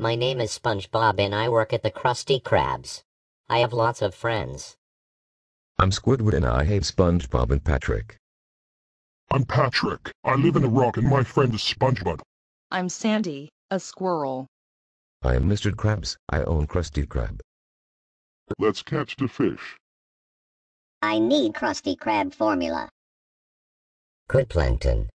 My name is SpongeBob and I work at the Krusty Krabs. I have lots of friends. I'm Squidward and I hate SpongeBob and Patrick. I'm Patrick. I live in a rock and my friend is SpongeBob. I'm Sandy, a squirrel. I am Mr. Krabs. I own Krusty Krab. Let's catch the fish. I need Krusty Krab formula. Good plankton.